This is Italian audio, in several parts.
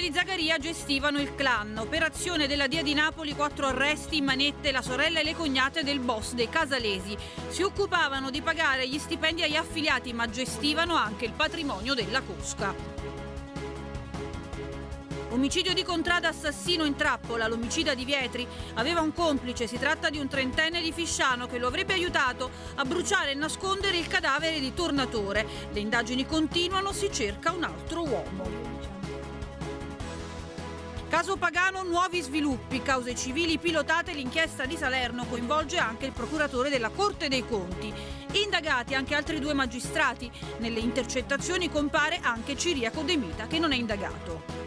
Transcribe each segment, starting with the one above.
di Zagaria gestivano il clan. Operazione della Dia di Napoli, quattro arresti manette, la sorella e le cognate del boss dei Casalesi. Si occupavano di pagare gli stipendi agli affiliati ma gestivano anche il patrimonio della Cosca. Omicidio di Contrada, assassino in trappola. L'omicida di Vietri aveva un complice. Si tratta di un trentenne di Fisciano che lo avrebbe aiutato a bruciare e nascondere il cadavere di Tornatore. Le indagini continuano, si cerca un altro uomo. Caso Pagano, nuovi sviluppi, cause civili pilotate, l'inchiesta di Salerno coinvolge anche il procuratore della Corte dei Conti. Indagati anche altri due magistrati. Nelle intercettazioni compare anche Ciriaco De Mita che non è indagato.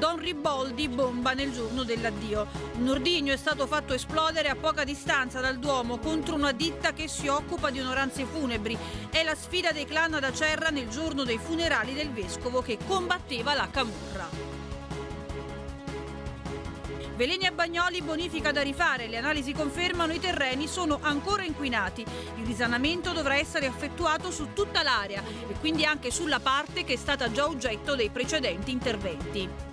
Don Riboldi bomba nel giorno dell'addio. Un ordigno è stato fatto esplodere a poca distanza dal Duomo contro una ditta che si occupa di onoranze funebri. È la sfida dei clan ad Acerra nel giorno dei funerali del vescovo che combatteva la camurra. Veleni a Bagnoli, bonifica da rifare. Le analisi confermano i terreni sono ancora inquinati. Il risanamento dovrà essere effettuato su tutta l'area e quindi anche sulla parte che è stata già oggetto dei precedenti interventi.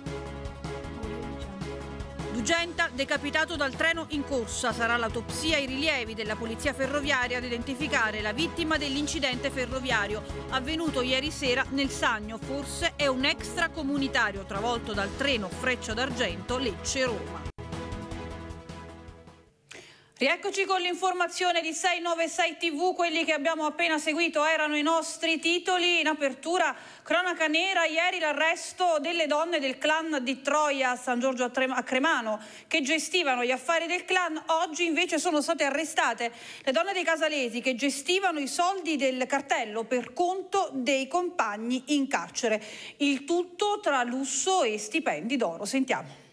Dugenta, decapitato dal treno in corsa. Sarà l'autopsia e i rilievi della polizia ferroviaria ad identificare la vittima dell'incidente ferroviario avvenuto ieri sera nel Sagno. Forse è un extracomunitario travolto dal treno Freccia d'Argento Lecce-Roma. Rieccoci con l'informazione di 696 TV, quelli che abbiamo appena seguito erano i nostri titoli. In apertura, cronaca nera, ieri l'arresto delle donne del clan di Troia a San Giorgio a Cremano che gestivano gli affari del clan, oggi invece sono state arrestate le donne dei Casalesi che gestivano i soldi del cartello per conto dei compagni in carcere. Il tutto tra lusso e stipendi d'oro. Sentiamo.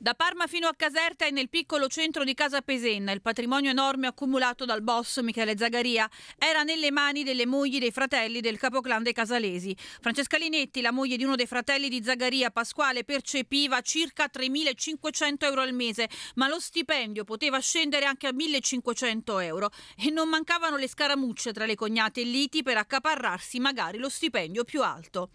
Da Parma fino a Caserta e nel piccolo centro di Casa Pesenna il patrimonio enorme accumulato dal boss Michele Zagaria era nelle mani delle mogli dei fratelli del capoclan dei Casalesi. Francesca Linetti, la moglie di uno dei fratelli di Zagaria, Pasquale, percepiva circa 3.500 euro al mese, ma lo stipendio poteva scendere anche a 1.500 euro e non mancavano le scaramucce tra le cognate e liti per accaparrarsi magari lo stipendio più alto.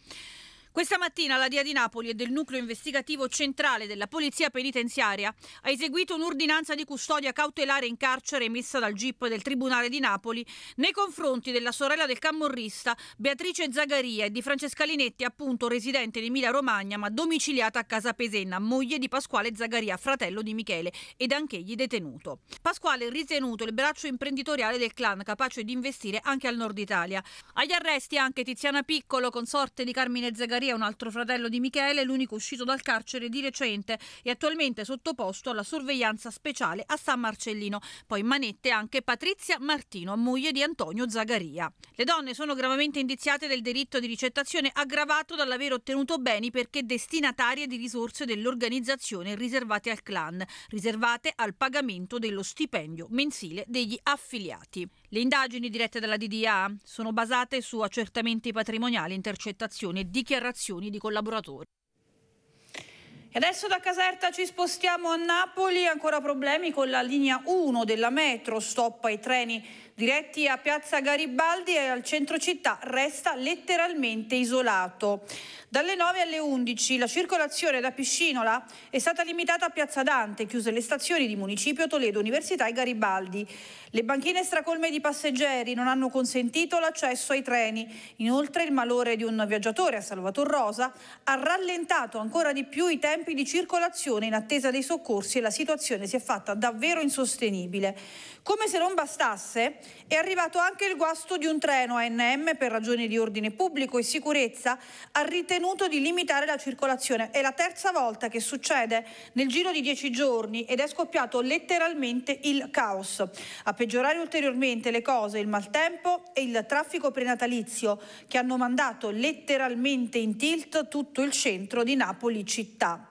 Questa mattina la Dia di Napoli e del nucleo investigativo centrale della Polizia Penitenziaria ha eseguito un'ordinanza di custodia cautelare in carcere emessa dal GIP del Tribunale di Napoli nei confronti della sorella del camorrista Beatrice Zagaria e di Francesca Linetti, appunto residente in Emilia Romagna ma domiciliata a Casa Pesenna, moglie di Pasquale Zagaria, fratello di Michele ed anch'egli detenuto. Pasquale ritenuto il braccio imprenditoriale del clan capace di investire anche al nord Italia. Agli arresti anche Tiziana Piccolo, consorte di Carmine Zagaria Maria, un altro fratello di Michele, l'unico uscito dal carcere di recente e attualmente sottoposto alla sorveglianza speciale a San Marcellino. Poi manette anche Patrizia Martino, moglie di Antonio Zagaria. Le donne sono gravemente indiziate del delitto di ricettazione aggravato dall'aver ottenuto beni perché destinatarie di risorse dell'organizzazione riservate al clan, riservate al pagamento dello stipendio mensile degli affiliati. Le indagini dirette dalla DDA sono basate su accertamenti patrimoniali, intercettazioni e dichiarazioni di collaboratori. E adesso da Caserta ci spostiamo a Napoli, ancora problemi con la linea 1 della metro, stop ai treni diretti a Piazza Garibaldi e al centro città resta letteralmente isolato. Dalle 9 alle 11 la circolazione da Piscinola è stata limitata a Piazza Dante, chiuse le stazioni di Municipio, Toledo, Università e Garibaldi. Le banchine stracolme di passeggeri non hanno consentito l'accesso ai treni. Inoltre il malore di un viaggiatore a Salvator Rosa ha rallentato ancora di più i tempi di circolazione in attesa dei soccorsi e la situazione si è fatta davvero insostenibile. Come se non bastasse, è arrivato anche il guasto di un treno ANM per ragioni di ordine pubblico e sicurezza ha ritenuto di limitare la circolazione. È la terza volta che succede nel giro di dieci giorni ed è scoppiato letteralmente il caos. A peggiorare ulteriormente le cose il maltempo e il traffico prenatalizio che hanno mandato letteralmente in tilt tutto il centro di Napoli città.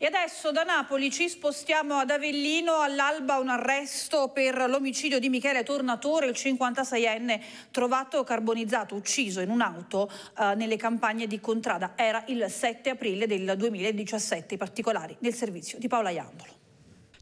E adesso da Napoli ci spostiamo ad Avellino, all'alba un arresto per l'omicidio di Michele Tornatore, il 56enne trovato carbonizzato, ucciso in un'auto eh, nelle campagne di Contrada. Era il 7 aprile del 2017, i particolari nel servizio di Paola Iandolo.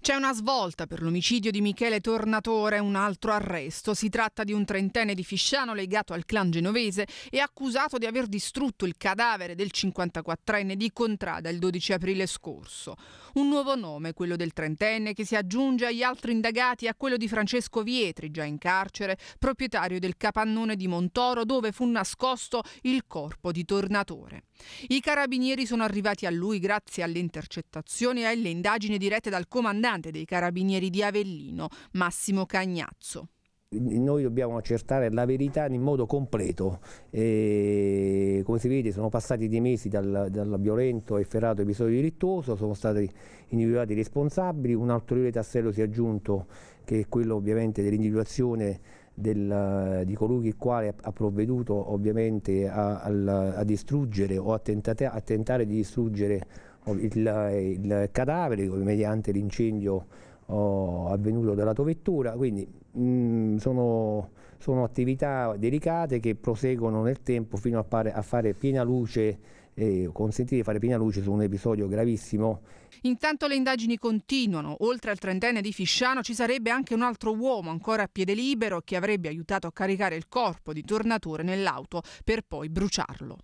C'è una svolta per l'omicidio di Michele Tornatore, un altro arresto. Si tratta di un trentenne di Fisciano legato al clan genovese e accusato di aver distrutto il cadavere del 54enne di Contrada il 12 aprile scorso. Un nuovo nome, quello del trentenne, che si aggiunge agli altri indagati a quello di Francesco Vietri, già in carcere, proprietario del capannone di Montoro dove fu nascosto il corpo di Tornatore. I carabinieri sono arrivati a lui grazie alle intercettazioni e alle indagini dirette dal comandante dei carabinieri di Avellino, Massimo Cagnazzo. Noi dobbiamo accertare la verità in modo completo. E, come si vede sono passati dei mesi dal, dal violento e ferrato episodio delittuoso, sono stati individuati i responsabili, un ulteriore tassello si è aggiunto che è quello ovviamente dell'individuazione del, di colui il quale ha provveduto ovviamente a, a, a distruggere o a, tentate, a, tentare di distruggere il, il cadavere mediante l'incendio oh, avvenuto dall'autovettura, quindi mh, mm, sono, sono, attività delicate che proseguono nel tempo fino a, fare, a fare piena luce e consentire di fare piena luce su un episodio gravissimo. Intanto le indagini continuano. Oltre al trentenne di Fisciano ci sarebbe anche un altro uomo ancora a piede libero che avrebbe aiutato a caricare il corpo di Tornatore nell'auto per poi bruciarlo.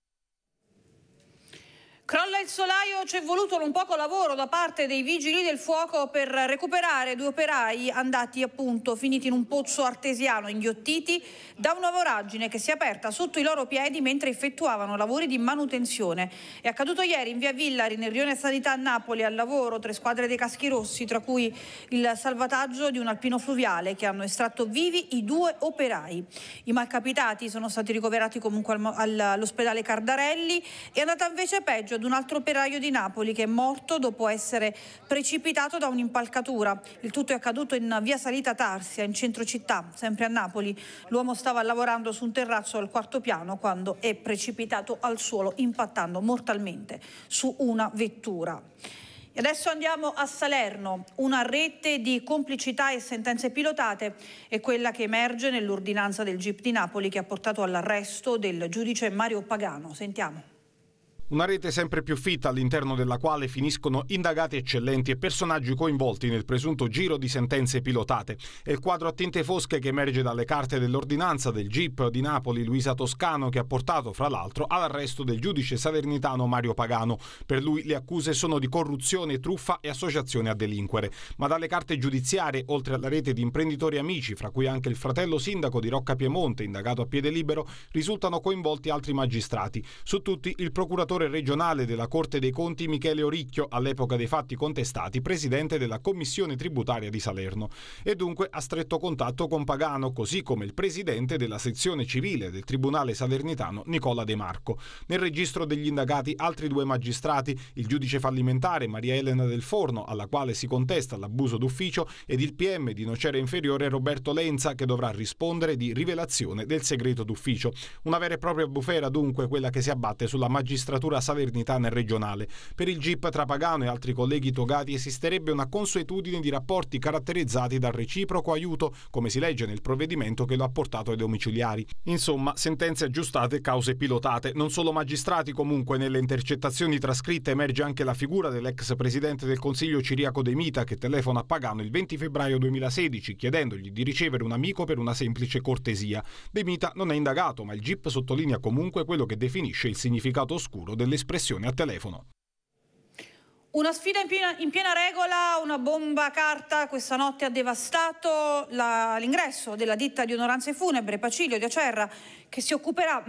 Crolla il solaio, c'è voluto un poco lavoro da parte dei vigili del fuoco per recuperare due operai andati appunto finiti in un pozzo artesiano inghiottiti da una voragine che si è aperta sotto i loro piedi mentre effettuavano lavori di manutenzione. È accaduto ieri in via Villari, nel rione Sanità a Napoli, al lavoro tre squadre dei caschi rossi, tra cui il salvataggio di un alpino fluviale che hanno estratto vivi i due operai. I malcapitati sono stati ricoverati comunque all'ospedale Cardarelli è andata invece peggio ad un altro operaio di Napoli che è morto dopo essere precipitato da un'impalcatura. Il tutto è accaduto in via Salita Tarsia, in centro città, sempre a Napoli. L'uomo stava lavorando su un terrazzo al quarto piano quando è precipitato al suolo, impattando mortalmente su una vettura. E adesso andiamo a Salerno. Una rete di complicità e sentenze pilotate è quella che emerge nell'ordinanza del GIP di Napoli che ha portato all'arresto del giudice Mario Pagano. Sentiamo. Una rete sempre più fitta all'interno della quale finiscono indagati eccellenti e personaggi coinvolti nel presunto giro di sentenze pilotate. È il quadro a tinte fosche che emerge dalle carte dell'ordinanza del GIP di Napoli Luisa Toscano che ha portato fra l'altro all'arresto del giudice salernitano Mario Pagano. Per lui le accuse sono di corruzione, truffa e associazione a delinquere. Ma dalle carte giudiziarie, oltre alla rete di imprenditori amici, fra cui anche il fratello sindaco di Rocca Piemonte, indagato a piede libero, risultano coinvolti altri magistrati. Su tutti il procuratore procuratore regionale della Corte dei Conti Michele Oricchio, all'epoca dei fatti contestati, presidente della Commissione tributaria di Salerno, e dunque a stretto contatto con Pagano, così come il presidente della sezione civile del Tribunale salernitano Nicola De Marco. Nel registro degli indagati altri due magistrati, il giudice fallimentare Maria Elena del Forno, alla quale si contesta l'abuso d'ufficio, ed il PM di Nocera Inferiore Roberto Lenza, che dovrà rispondere di rivelazione del segreto d'ufficio. Una vera e propria bufera dunque quella che si abbatte sulla magistratura magistratura salernitana regionale. Per il GIP tra Pagano e altri colleghi togati esisterebbe una consuetudine di rapporti caratterizzati dal reciproco aiuto, come si legge nel provvedimento che lo ha portato ai domiciliari. Insomma, sentenze aggiustate e cause pilotate. Non solo magistrati, comunque, nelle intercettazioni trascritte emerge anche la figura dell'ex presidente del Consiglio Ciriaco De Mita che telefona a Pagano il 20 febbraio 2016 chiedendogli di ricevere un amico per una semplice cortesia. De Mita non è indagato, ma il GIP sottolinea comunque quello che definisce il significato oscuro dell'espressione a telefono. Una sfida in piena, in piena, regola, una bomba carta questa notte ha devastato l'ingresso della ditta di onoranze funebre Pacilio di Acerra che si occuperà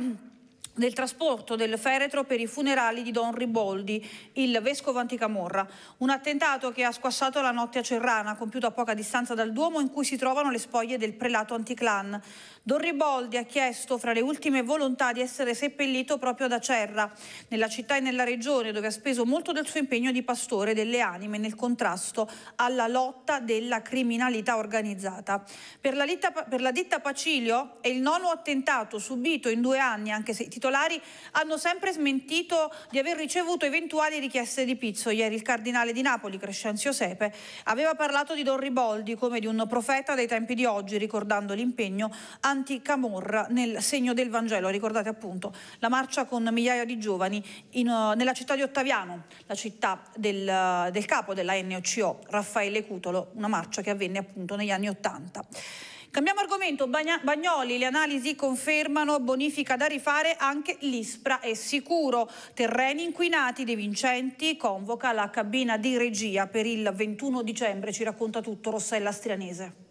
del trasporto del feretro per i funerali di Don Riboldi, il vescovo anticamorra. Un attentato che ha squassato la notte a Cerrana, compiuto a poca distanza dal Duomo, in cui si trovano le spoglie del prelato anticlan. Don Riboldi ha chiesto fra le ultime volontà di essere seppellito proprio da Cerra, nella città e nella regione dove ha speso molto del suo impegno di pastore delle anime nel contrasto alla lotta della criminalità organizzata. Per la, per la ditta Pacilio è il nono attentato subito in due anni, anche se i titolari hanno sempre smentito di aver ricevuto eventuali richieste di pizzo. Ieri il cardinale di Napoli, Crescenzio Sepe, aveva parlato di Don Riboldi come di un profeta dei tempi di oggi, ricordando l'impegno anti-Camorra nel segno del Vangelo. Ricordate appunto la marcia con migliaia di giovani in, uh, nella città di Ottaviano, la città del, uh, del capo della NOCO, Raffaele Cutolo, una marcia che avvenne appunto negli anni Ottanta. Cambiamo argomento, Bagnoli, le analisi confermano bonifica da rifare, anche l'ISPRA è sicuro. Terreni inquinati, De Vincenti convoca la cabina di regia per il 21 dicembre, ci racconta tutto Rossella Strianese.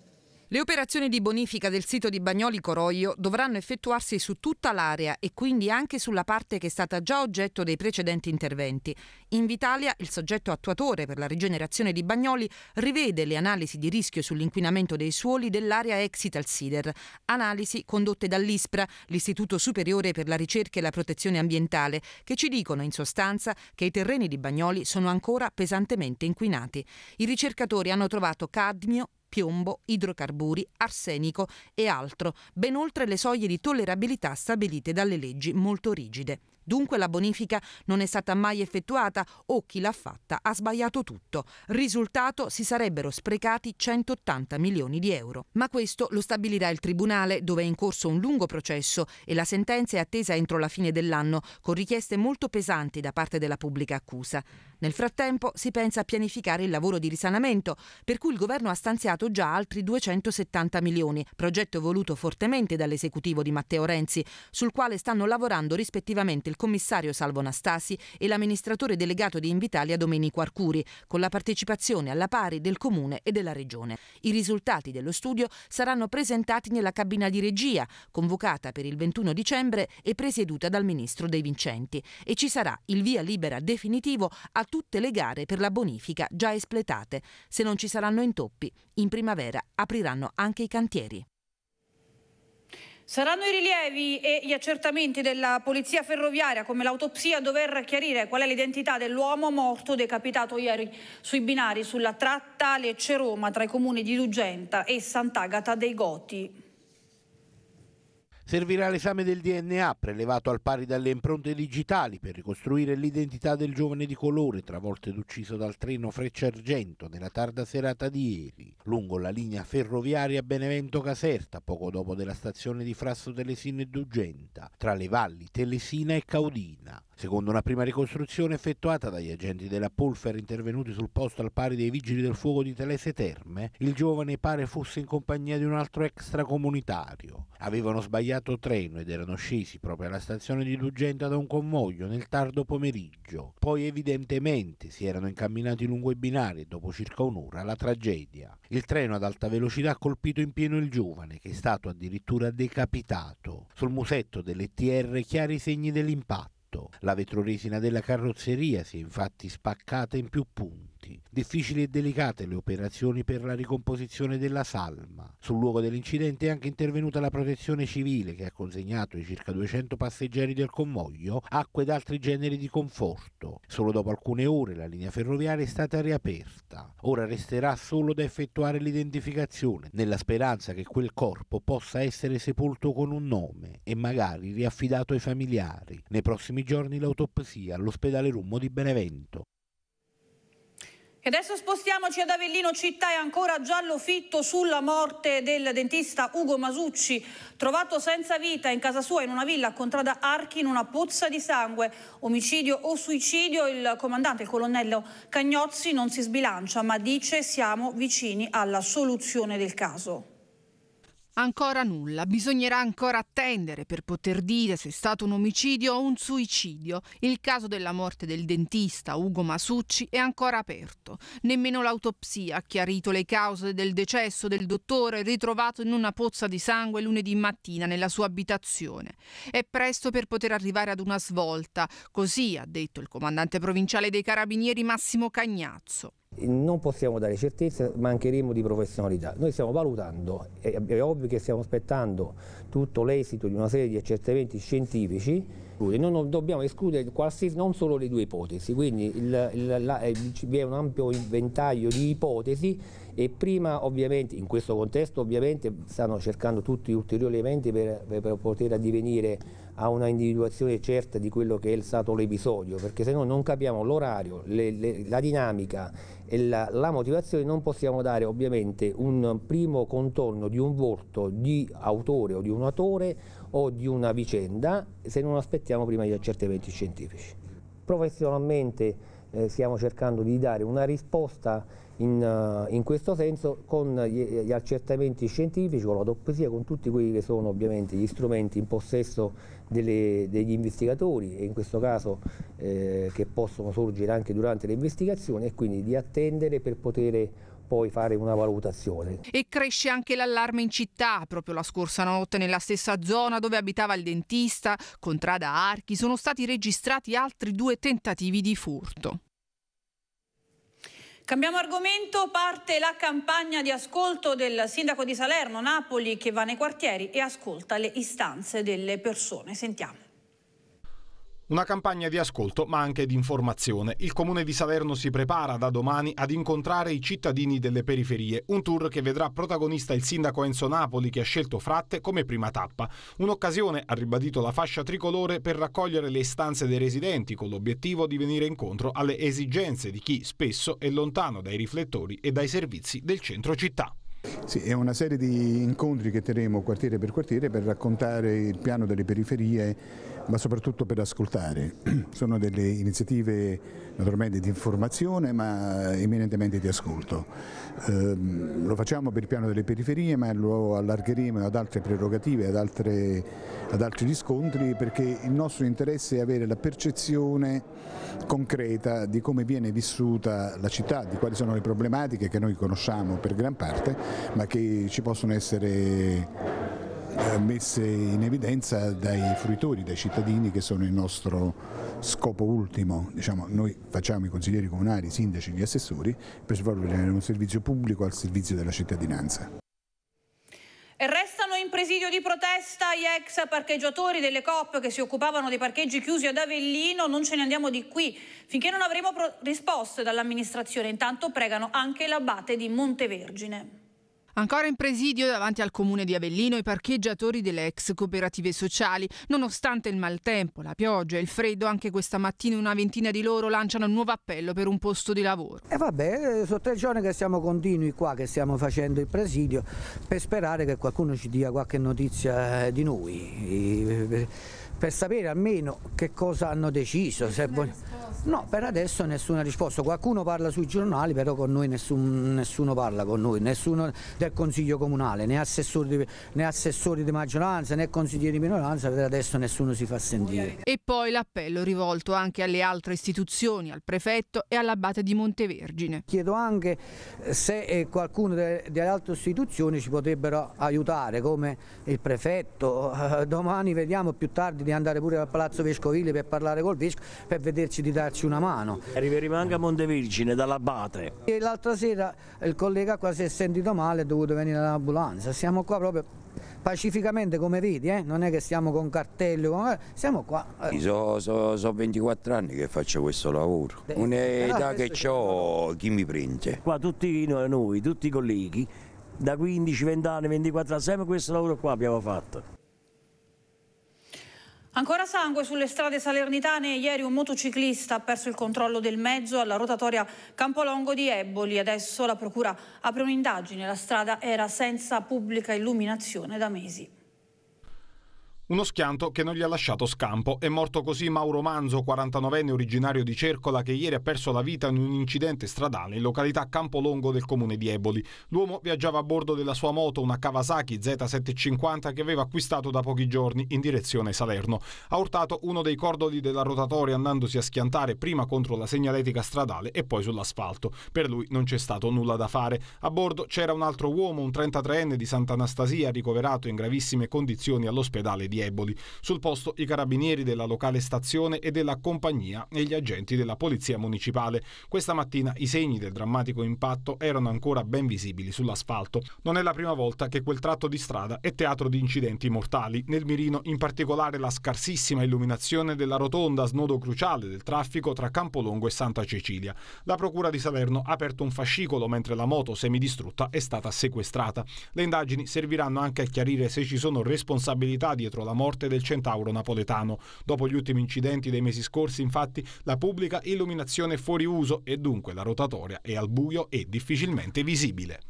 Le operazioni di bonifica del sito di Bagnoli Coroglio dovranno effettuarsi su tutta l'area e quindi anche sulla parte che è stata già oggetto dei precedenti interventi. Invitalia, il soggetto attuatore per la rigenerazione di Bagnoli, rivede le analisi di rischio sull'inquinamento dei suoli dell'area ex Italsider, analisi condotte dall'ISPRA, l'Istituto Superiore per la Ricerca e la Protezione Ambientale, che ci dicono in sostanza che i terreni di Bagnoli sono ancora pesantemente inquinati. I ricercatori hanno trovato cadmio, piombo, idrocarburi, arsenico e altro, ben oltre le soglie di tollerabilità stabilite dalle leggi molto rigide. Dunque la bonifica non è stata mai effettuata o chi l'ha fatta ha sbagliato tutto. Risultato si sarebbero sprecati 180 milioni di euro. Ma questo lo stabilirà il Tribunale dove è in corso un lungo processo e la sentenza è attesa entro la fine dell'anno con richieste molto pesanti da parte della pubblica accusa. Nel frattempo si pensa a pianificare il lavoro di risanamento, per cui il governo ha stanziato già altri 270 milioni, progetto voluto fortemente dall'esecutivo di Matteo Renzi, sul quale stanno lavorando rispettivamente il commissario Salvo Nastasi e l'amministratore delegato di Invitalia Domenico Arcuri, con la partecipazione alla pari del comune e della regione. I risultati dello studio saranno presentati nella cabina di regia, convocata per il 21 dicembre e presieduta dal ministro De Vincenti, e ci sarà il via libera definitivo a tutte le gare per la bonifica già espletate. Se non ci saranno intoppi, in primavera apriranno anche i cantieri. Saranno i rilievi e gli accertamenti della polizia ferroviaria come l'autopsia a dover chiarire qual è l'identità dell'uomo morto decapitato ieri sui binari sulla tratta Lecce-Roma tra i comuni di Dugenta e Sant'Agata dei Goti. Servirà l'esame del DNA prelevato al pari dalle impronte digitali per ricostruire l'identità del giovane di colore travolto ed ucciso dal treno Freccia Argento nella tarda serata di ieri, lungo la linea ferroviaria Benevento-Caserta, poco dopo della stazione di Frasso Telesina e Dugenta, tra le valli Telesina e Caudina. Secondo una prima ricostruzione effettuata dagli agenti della Pulfer intervenuti sul posto al pari dei vigili del fuoco di Telese Terme, il giovane pare fosse in compagnia di un altro extracomunitario. Avevano sbagliato treno ed erano scesi proprio alla stazione di Dugenta da un convoglio nel tardo pomeriggio. Poi evidentemente si erano incamminati lungo i binari e dopo circa un'ora la tragedia. Il treno ad alta velocità ha colpito in pieno il giovane che è stato addirittura decapitato. Sul musetto dell'ETR chiari segni dell'impatto. La vetroresina della carrozzeria si è infatti spaccata in più punti minuti. Difficili e delicate le operazioni per la ricomposizione della salma. Sul luogo dell'incidente è anche intervenuta la protezione civile che ha consegnato ai circa 200 passeggeri del convoglio acqua ed altri generi di conforto. Solo dopo alcune ore la linea ferroviaria è stata riaperta. Ora resterà solo da effettuare l'identificazione, nella speranza che quel corpo possa essere sepolto con un nome e magari riaffidato ai familiari. Nei prossimi giorni l'autopsia all'ospedale Rummo di Benevento. E adesso spostiamoci ad Avellino città e ancora giallo fitto sulla morte del dentista Ugo Masucci, trovato senza vita in casa sua in una villa a Contrada Archi in una pozza di sangue. Omicidio o suicidio, il comandante, il colonnello Cagnozzi non si sbilancia ma dice siamo vicini alla soluzione del caso. Ancora nulla, bisognerà ancora attendere per poter dire se è stato un omicidio o un suicidio. Il caso della morte del dentista Ugo Masucci è ancora aperto. Nemmeno l'autopsia ha chiarito le cause del decesso del dottore ritrovato in una pozza di sangue lunedì mattina nella sua abitazione. È presto per poter arrivare ad una svolta, così ha detto il comandante provinciale dei carabinieri Massimo Cagnazzo. Non possiamo dare certezza, mancheremo di professionalità. Noi stiamo valutando, è, ovvio che stiamo aspettando tutto l'esito di una serie di accertamenti scientifici non dobbiamo escludere qualsiasi, non solo le due ipotesi, quindi il, il, la, vi è un ampio ventaglio di ipotesi e prima ovviamente, in questo contesto ovviamente stanno cercando tutti gli ulteriori elementi per, per poter addivenire a una individuazione certa di quello che è stato l'episodio, perché se no non capiamo l'orario, la dinamica la, la, motivazione non possiamo dare ovviamente un primo contorno di un volto di autore o di un autore o di una vicenda se non aspettiamo prima gli accertamenti scientifici. Professionalmente eh, stiamo cercando di dare una risposta in, uh, in questo senso con gli, gli, accertamenti scientifici, con l'autopsia, con tutti quelli che sono ovviamente gli strumenti in possesso delle, degli investigatori e in questo caso eh, che possono sorgere anche durante le investigazioni e quindi di attendere per poter poi fare una valutazione. E cresce anche l'allarme in città. Proprio la scorsa notte nella stessa zona dove abitava il dentista, contrada Archi, sono stati registrati altri due tentativi di furto. Cambiamo argomento, parte la campagna di ascolto del sindaco di Salerno, Napoli, che va nei quartieri e ascolta le istanze delle persone. Sentiamo. Una campagna di ascolto ma anche di informazione. Il comune di Salerno si prepara da domani ad incontrare i cittadini delle periferie, un tour che vedrà protagonista il sindaco Enzo Napoli che ha scelto Fratte come prima tappa. Un'occasione, ha ribadito la fascia tricolore, per raccogliere le istanze dei residenti con l'obiettivo di venire incontro alle esigenze di chi spesso è lontano dai riflettori e dai servizi del centro città. Sì, è una serie di incontri che terremo quartiere per quartiere per raccontare il piano delle periferie ma soprattutto per ascoltare. Sono delle iniziative naturalmente di informazione ma eminentemente di ascolto. Eh, lo facciamo per il piano delle periferie ma lo allargheremo ad altre prerogative, ad, altre, ad altri riscontri perché il nostro interesse è avere la percezione concreta di come viene vissuta la città, di quali sono le problematiche che noi conosciamo per gran parte ma che ci possono essere messe in evidenza dai fruitori, dai cittadini che sono il nostro scopo ultimo. Diciamo, noi facciamo i consiglieri comunali, i sindaci, gli assessori per svolgere un servizio pubblico al servizio della cittadinanza. E restano in presidio di protesta gli ex parcheggiatori delle COP che si occupavano dei parcheggi chiusi ad Avellino. Non ce ne andiamo di qui finché non avremo risposte dall'amministrazione. Intanto pregano anche l'abate di Montevergine. Ancora in presidio davanti al comune di Avellino i parcheggiatori delle ex cooperative sociali. Nonostante il maltempo, la pioggia e il freddo, anche questa mattina una ventina di loro lanciano un nuovo appello per un posto di lavoro. E eh vabbè, eh, sono tre giorni che siamo continui qua, che stiamo facendo il presidio, per sperare che qualcuno ci dia qualche notizia di noi, per sapere almeno che cosa hanno deciso. Se No, per adesso nessuna risposta. Qualcuno parla sui giornali, però con noi nessun, nessuno parla con noi, nessuno del Consiglio Comunale, né assessori, di, né assessori di maggioranza, né consiglieri di minoranza, per adesso nessuno si fa sentire. E poi l'appello rivolto anche alle altre istituzioni, al prefetto e all'abate di Montevergine. Chiedo anche se eh, qualcuno delle, altre istituzioni ci potrebbero aiutare, come il prefetto. Eh, domani vediamo più tardi di andare pure al Palazzo Vescovile per parlare col Vescovo, per vederci di darci una mano. Arriveremo anche a Montevergine dall'Abate. L'altra sera il collega qua si è sentito male, dovuto venire all'ambulanza. Siamo qua proprio pacificamente come vedi, eh? non è che stiamo con cartelli, siamo qua. Eh. Sono so, so 24 anni che faccio questo lavoro, un'età che ho, chi mi prende? Qua tutti noi, tutti i colleghi, da 15, 20 anni, 24 anni, sempre questo lavoro qua abbiamo fatto. Ancora sangue sulle strade salernitane. Ieri un motociclista ha perso il controllo del mezzo alla rotatoria Campolongo di Eboli. Adesso la procura apre un'indagine. La strada era senza pubblica illuminazione da mesi. Uno schianto che non gli ha lasciato scampo. È morto così Mauro Manzo, 49enne originario di Cercola, che ieri ha perso la vita in un incidente stradale in località Campolongo del comune di Eboli. L'uomo viaggiava a bordo della sua moto, una Kawasaki Z750 che aveva acquistato da pochi giorni in direzione Salerno. Ha urtato uno dei cordoli della rotatoria andandosi a schiantare prima contro la segnaletica stradale e poi sull'asfalto. Per lui non c'è stato nulla da fare. A bordo c'era un altro uomo, un 33enne di Sant'Anastasia, ricoverato in gravissime condizioni all'ospedale di Eboli. Sul posto i carabinieri della locale stazione e della compagnia e gli agenti della polizia municipale. Questa mattina i segni del drammatico impatto erano ancora ben visibili sull'asfalto. Non è la prima volta che quel tratto di strada è teatro di incidenti mortali. Nel mirino in particolare la scarsissima illuminazione della rotonda snodo cruciale del traffico tra Campolongo e Santa Cecilia. La procura di Salerno ha aperto un fascicolo mentre la moto semidistrutta è stata sequestrata. Le indagini serviranno anche a chiarire se ci sono responsabilità dietro la la morte del centauro napoletano. Dopo gli ultimi incidenti dei mesi scorsi, infatti, la pubblica illuminazione è fuori uso e dunque la rotatoria è al buio e difficilmente visibile.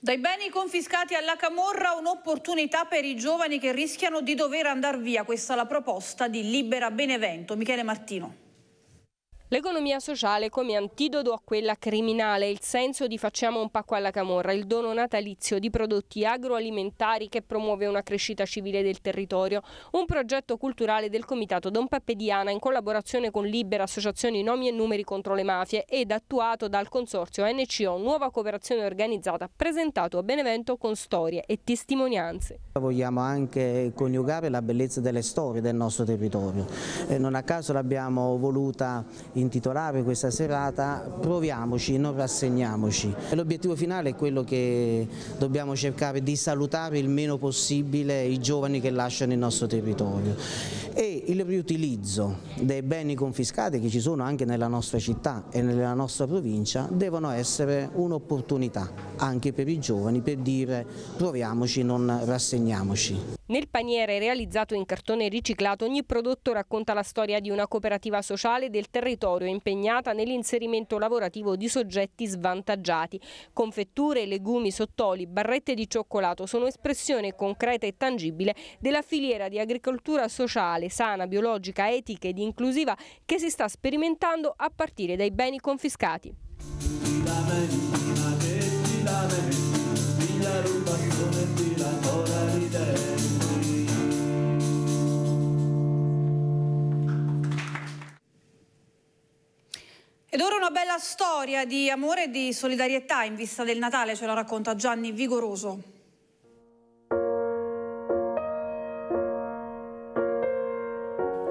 Dai beni confiscati alla Camorra un'opportunità per i giovani che rischiano di dover andare via. Questa è la proposta di Libera Benevento. Michele Martino. L'economia sociale come antidoto a quella criminale, il senso di facciamo un pacco alla camorra, il dono natalizio di prodotti agroalimentari che promuove una crescita civile del territorio, un progetto culturale del Comitato Don Peppe Diana in collaborazione con Libera Associazioni Nomi e Numeri contro le Mafie ed attuato dal consorzio NCO Nuova Cooperazione Organizzata, presentato a Benevento con storie e testimonianze. Vogliamo anche coniugare la bellezza delle storie del nostro territorio. Non a caso l'abbiamo voluta intitolare questa serata Proviamoci, non rassegniamoci. L'obiettivo finale è quello che dobbiamo cercare di salutare il meno possibile i giovani che lasciano il nostro territorio e il riutilizzo dei beni confiscati che ci sono anche nella nostra città e nella nostra provincia devono essere un'opportunità anche per i giovani per dire proviamoci, non rassegniamoci. Nel paniere realizzato in cartone riciclato ogni prodotto racconta la storia di una cooperativa sociale del territorio impegnata nell'inserimento lavorativo di soggetti svantaggiati. Confetture, legumi, sottoli, barrette di cioccolato sono espressione concreta e tangibile della filiera di agricoltura sociale, sana, biologica, etica ed inclusiva che si sta sperimentando a partire dai beni confiscati. Ed ora una bella storia di amore e di solidarietà in vista del Natale, ce la racconta Gianni Vigoroso.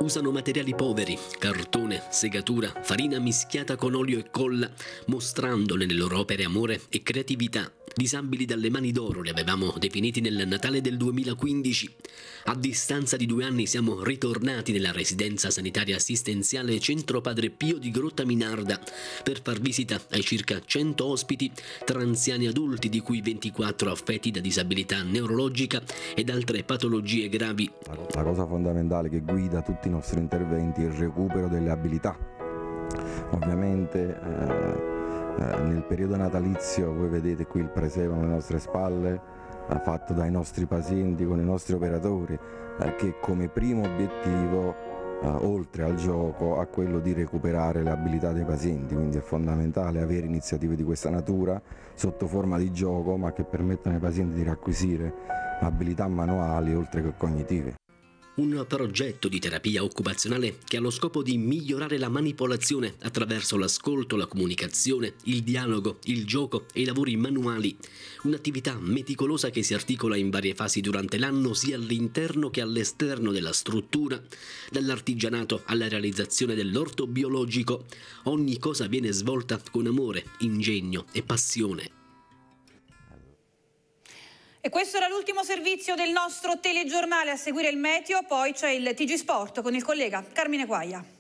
Usano materiali poveri, cartone, segatura, farina mischiata con olio e colla, mostrando nelle loro opere amore e creatività. Disabili dalle mani d'oro li avevamo definiti nel Natale del 2015. A distanza di due anni siamo ritornati nella residenza sanitaria assistenziale Centro Padre Pio di Grotta Minarda per far visita ai circa 100 ospiti tra anziani adulti di cui 24 affetti da disabilità neurologica ed altre patologie gravi. La cosa fondamentale che guida tutti i nostri interventi il recupero delle abilità. Ovviamente eh, eh, nel periodo natalizio voi vedete qui il presepe alle nostre spalle eh, fatto dai nostri pazienti con i nostri operatori eh, che come primo obiettivo eh, oltre al gioco ha quello di recuperare le abilità dei pazienti quindi è fondamentale avere iniziative di questa natura sotto forma di gioco ma che permettano ai pazienti di riacquisire abilità manuali oltre che cognitive un progetto di terapia occupazionale che ha lo scopo di migliorare la manipolazione attraverso l'ascolto, la comunicazione, il dialogo, il gioco e i lavori manuali. Un'attività meticolosa che si articola in varie fasi durante l'anno sia all'interno che all'esterno della struttura, dall'artigianato alla realizzazione dell'orto biologico. Ogni cosa viene svolta con amore, ingegno e passione. E questo era l'ultimo servizio del nostro telegiornale. A seguire il meteo, poi c'è il TG Sport con il collega Carmine Quaglia.